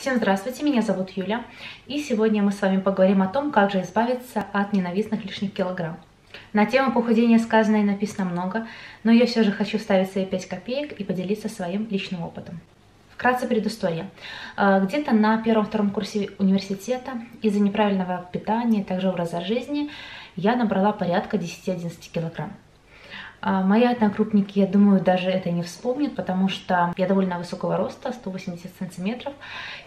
Всем здравствуйте, меня зовут Юля, и сегодня мы с вами поговорим о том, как же избавиться от ненавистных лишних килограмм. На тему похудения сказано и написано много, но я все же хочу вставить свои 5 копеек и поделиться своим личным опытом. Вкратце предыстория. А, где-то на первом-втором курсе университета из-за неправильного питания, также образа жизни, я набрала порядка 10-11 килограмм. А, мои одногруппники, я думаю, даже это не вспомнят, потому что я довольно высокого роста, 180 сантиметров,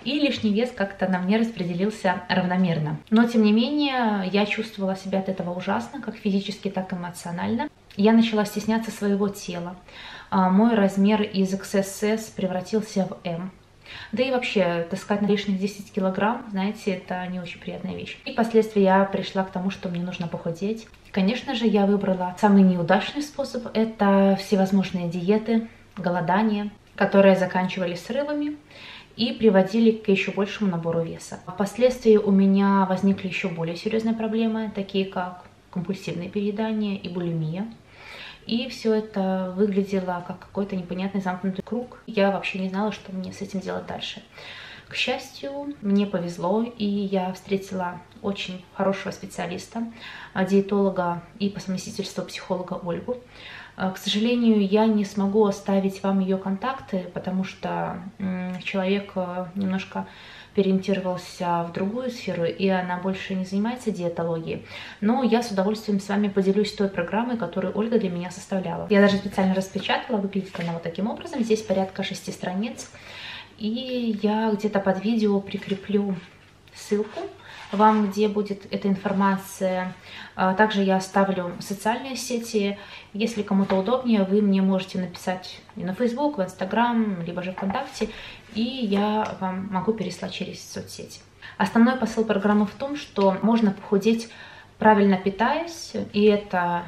и лишний вес как-то на мне распределился равномерно. Но, тем не менее, я чувствовала себя от этого ужасно, как физически, так и эмоционально. Я начала стесняться своего тела. А, мой размер из XSS превратился в M. Да и вообще, таскать на лишних 10 килограмм, знаете, это не очень приятная вещь. И впоследствии я пришла к тому, что мне нужно похудеть. Конечно же, я выбрала самый неудачный способ. Это всевозможные диеты, голодания, которые заканчивались срывами и приводили к еще большему набору веса. Впоследствии у меня возникли еще более серьезные проблемы, такие как компульсивное переедание и булимия. И все это выглядело как какой-то непонятный замкнутый круг. Я вообще не знала, что мне с этим делать дальше. К счастью, мне повезло, и я встретила очень хорошего специалиста, диетолога и по совместительству психолога Ольгу. К сожалению, я не смогу оставить вам ее контакты, потому что человек э, немножко переориентировался в другую сферу, и она больше не занимается диетологией. Но я с удовольствием с вами поделюсь той программой, которую Ольга для меня составляла. Я даже специально распечатала, выглядит она вот таким образом. Здесь порядка шести страниц. И я где-то под видео прикреплю ссылку вам, где будет эта информация. А, также я оставлю социальные сети. Если кому-то удобнее, вы мне можете написать и на Facebook, в Instagram, либо же ВКонтакте, и я вам могу переслать через соцсети. Основной посыл программы в том, что можно похудеть правильно питаясь, и это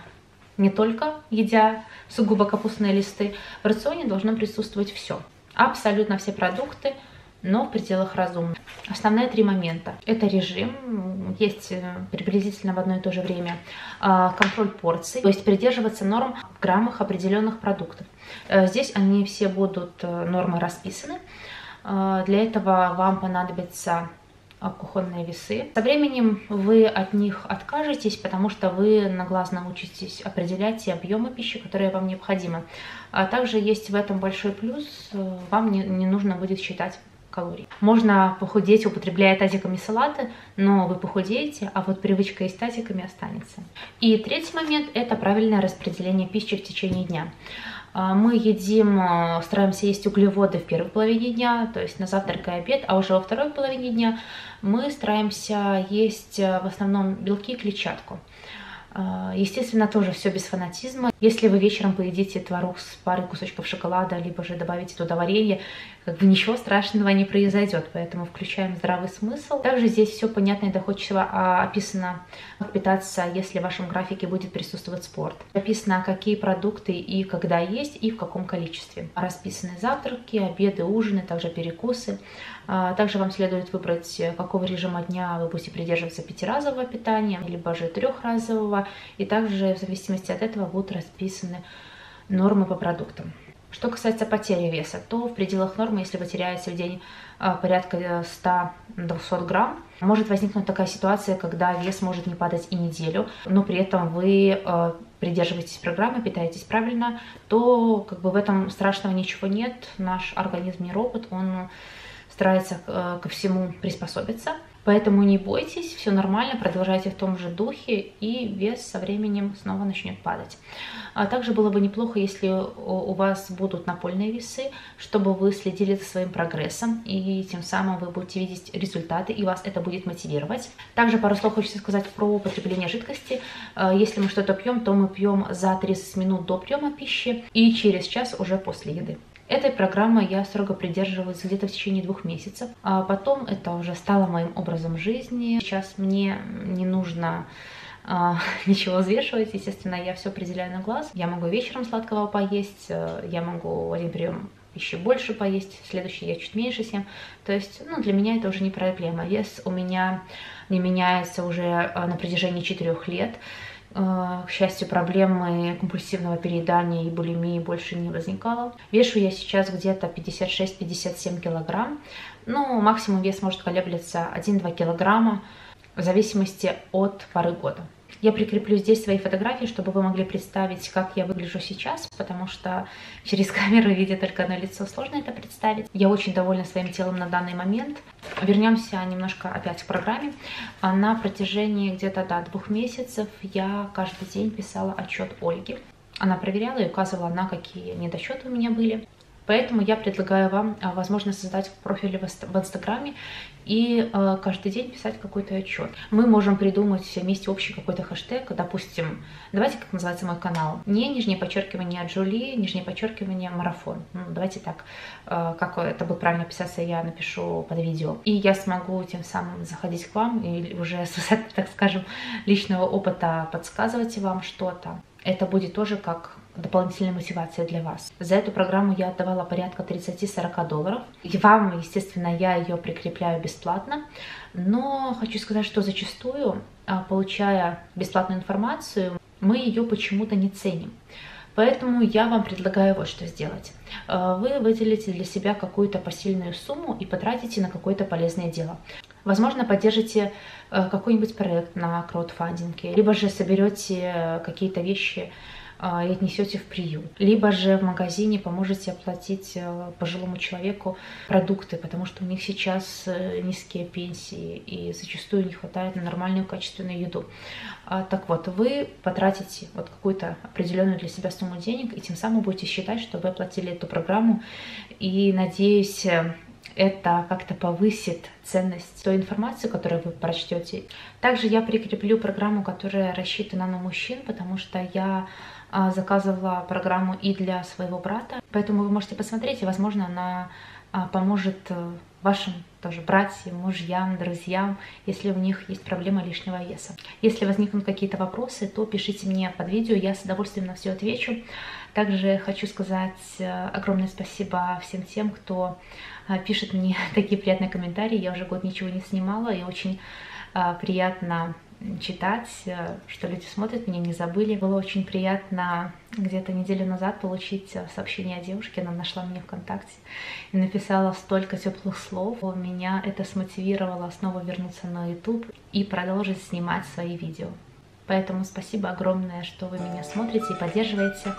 не только едя сугубо капустные листы. В рационе должно присутствовать все. Абсолютно все продукты, но в пределах разумных. Основные три момента. Это режим, есть э, приблизительно в одно и то же время а, контроль порций, то есть придерживаться норм в граммах определенных продуктов. Э, здесь они все будут э, нормы расписаны. Для этого вам понадобится кухонные весы. Со временем вы от них откажетесь, потому что вы на глаз научитесь определять те объемы пищи, которые вам необходимы. А также есть в этом большой плюс, вам не, не нужно будет считать калорий. Можно похудеть, употребляя тазиками салаты, но вы похудеете, а вот привычка есть тазиками останется. И третий момент – это правильное распределение пищи в течение дня. А, мы едим, а, стараемся есть углеводы в первой половине дня, то есть на завтрак и обед, а уже во второй половине дня мы стараемся есть а, в основном белки и клетчатку. А, естественно, тоже все без фанатизма. Если вы вечером поедите творог с парой кусочков шоколада, либо же добавите туда варенье, как бы ничего страшного не произойдет, поэтому включаем здравый смысл. Также здесь все понятно и доходчиво а, описано, как питаться, если в вашем графике будет присутствовать спорт. Описано, какие продукты и когда есть, и в каком количестве. Расписаны завтраки, обеды, ужины, также перекусы. А, также вам следует выбрать, какого режима дня вы будете придерживаться пятиразового питания, либо же трехразового. И также в зависимости от этого будут расписаны нормы по продуктам. Что касается потери веса, то в пределах нормы, если вы теряете в день а, порядка 100-200 грамм, может возникнуть такая ситуация, когда вес может не падать и неделю, но при этом вы а, придерживаетесь программы, питаетесь правильно, то как бы в этом страшного ничего нет. Наш организм не робот, он старается э, ко всему приспособиться. Поэтому не бойтесь, все нормально, продолжайте в том же духе, и вес со временем снова начнет падать. А также было бы неплохо, если у вас будут напольные весы, чтобы вы следили за своим прогрессом, и тем самым вы будете видеть результаты, и вас это будет мотивировать. Также пару слов хочется сказать про употребление жидкости. А, если мы что-то пьем, то мы пьем за 30 минут до приема пищи и через час уже после еды. Этой программы я строго придерживаюсь где-то в течение двух месяцев. А потом это уже стало моим образом жизни. Сейчас мне не нужно а, ничего взвешивать. Естественно, я все определяю на глаз. Я могу вечером сладкого поесть, э, я могу один прием еще больше поесть, следующий я чуть меньше съем. То есть, ну, для меня это уже не проблема. Вес у меня не меняется уже э, на протяжении четырех лет. Э, к счастью, проблемы компульсивного переедания и булимии больше не возникало. Вешу я сейчас где-то 56-57 килограмм. Ну, максимум вес может колеблется 1-2 килограмма в зависимости от поры года. Я прикреплю здесь свои фотографии, чтобы вы могли представить, как я выгляжу сейчас, потому что через камеру, видя только одно лицо, сложно это представить. Я очень довольна своим телом на данный момент. Вернемся немножко опять к программе. А на протяжении где-то до двух месяцев я каждый день писала отчет Ольге. Она проверяла и указывала на какие недочеты у меня были. Поэтому я предлагаю вам, а, возможно, создать профиль в Инстаграме и а, каждый день писать какой-то отчет. Мы можем придумать вместе общий какой-то хэштег, допустим, давайте, как называется мой канал, не нижнее подчеркивание Джули, нижнее подчеркивание марафон. Ну, давайте так, а, как это будет правильно писаться, я напишу под видео. И я смогу тем самым заходить к вам и уже с так скажем, личного опыта подсказывать вам что-то. Это будет тоже как дополнительная мотивация для вас. За эту программу я отдавала порядка 30-40 долларов. И вам, естественно, я ее прикрепляю бесплатно. Но хочу сказать, что зачастую, а, получая бесплатную информацию, мы ее почему-то не ценим. Поэтому я вам предлагаю вот что сделать. А, вы выделите для себя какую-то посильную сумму и потратите на какое-то полезное дело. Возможно, поддержите а, какой-нибудь проект на краудфандинге, либо же соберете какие-то вещи и отнесете в приют. Либо же в магазине поможете оплатить э, пожилому человеку продукты, потому что у них сейчас э, низкие пенсии и зачастую не хватает на нормальную качественную еду. А, так вот, вы потратите вот какую-то определенную для себя сумму денег и тем самым будете считать, что вы оплатили эту программу. И надеюсь, это как-то повысит ценность той информации, которую вы прочтете. Также я прикреплю программу, которая рассчитана на мужчин, потому что я а, заказывала программу и для своего брата, поэтому вы можете посмотреть, и, возможно, она а, поможет э, вашим тоже братьям, мужьям, друзьям, если у них есть проблема лишнего веса. Если возникнут какие-то вопросы, то пишите мне под видео, я с удовольствием на все отвечу. Также хочу сказать э, огромное спасибо всем тем, кто э, пишет мне такие приятные комментарии. Я уже год ничего не снимала, и очень приятно читать, э, что люди смотрят меня, не забыли. Было очень приятно где-то неделю назад получить э, сообщение о девушке, она нашла меня ВКонтакте и написала столько теплых слов. Меня это смотивировало снова вернуться на YouTube и продолжить снимать свои видео. Поэтому спасибо огромное, что вы меня смотрите и поддерживаете.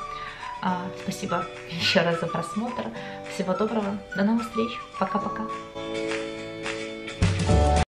А, спасибо еще раз за просмотр. Всего доброго. До новых встреч. Пока-пока.